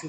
To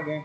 Okay.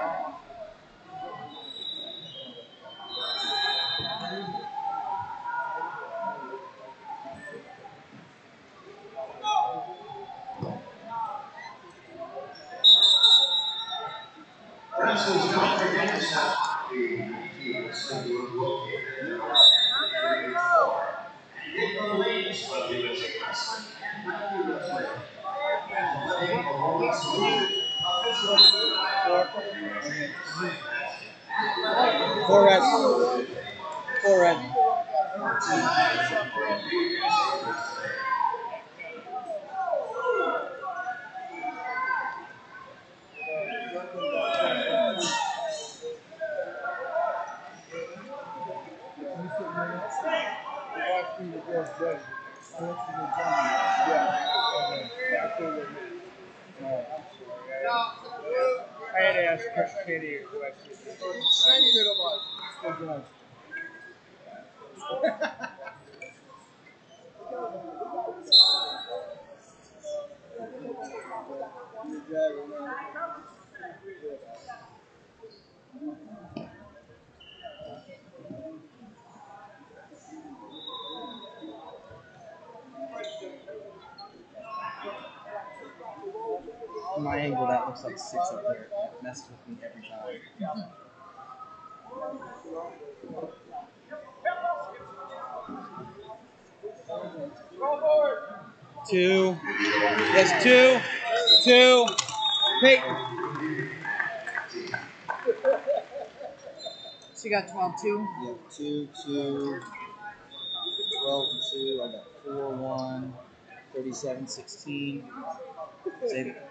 Four red. Four red. Send it about. From my angle, that looks like six up there. Messed with me every time. Two. Yes, two. Two. Hey. She got 12 too. Yeah, two, two. 12 to 2. I got 4, 1. 37, 16. Save it.